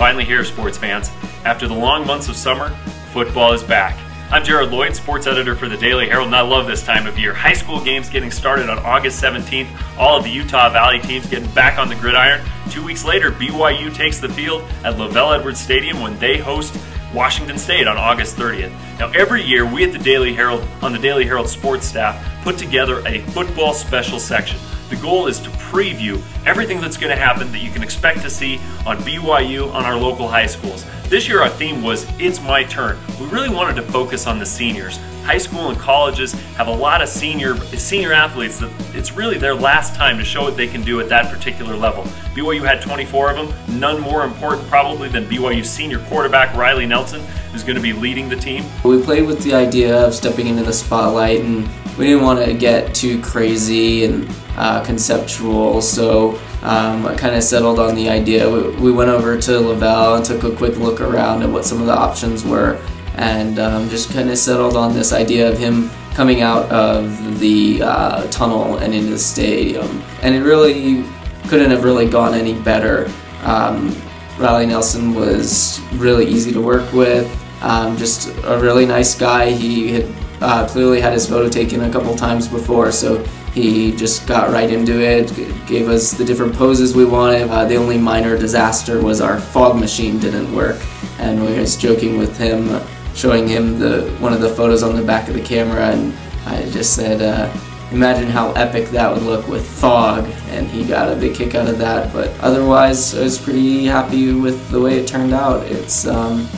finally here, sports fans. After the long months of summer, football is back. I'm Jared Lloyd, sports editor for the Daily Herald, and I love this time of year. High school games getting started on August 17th, all of the Utah Valley teams getting back on the gridiron. Two weeks later, BYU takes the field at LaVell Edwards Stadium when they host Washington State on August 30th. Now, every year, we at the Daily Herald, on the Daily Herald sports staff, put together a football special section. The goal is to preview everything that's going to happen that you can expect to see on BYU on our local high schools. This year our theme was It's My Turn. We really wanted to focus on the seniors. High school and colleges have a lot of senior senior athletes that it's really their last time to show what they can do at that particular level. BYU had 24 of them, none more important probably than BYU senior quarterback Riley Nelson, who's going to be leading the team. We played with the idea of stepping into the spotlight and we didn't want to get too crazy and uh, conceptual, so um, I kind of settled on the idea. We, we, went over to LaVell and took a quick look around at what some of the options were, and um, just kind of settled on this idea of him coming out of the uh, tunnel and into the stadium. And it really couldn't have really gone any better. Um, Riley Nelson was really easy to work with, um, just a really nice guy. He had uh, clearly had his photo taken a couple times before, so he just got right into it, gave us the different poses we wanted. Uh, the only minor disaster was our fog machine didn't work, and we was joking with him, showing him the one of the photos on the back of the camera, and I just said, uh, imagine how epic that would look with fog, and he got a big kick out of that. But otherwise, I was pretty happy with the way it turned out. It's um,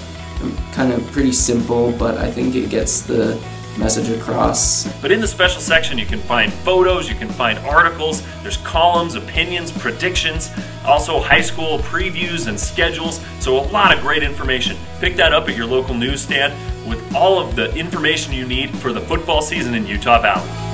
kind of pretty simple, but I think it gets the message across. But in the special section, you can find photos, you can find articles, there's columns, opinions, predictions, also high school previews and schedules, so a lot of great information. Pick that up at your local newsstand with all of the information you need for the football season in Utah Valley.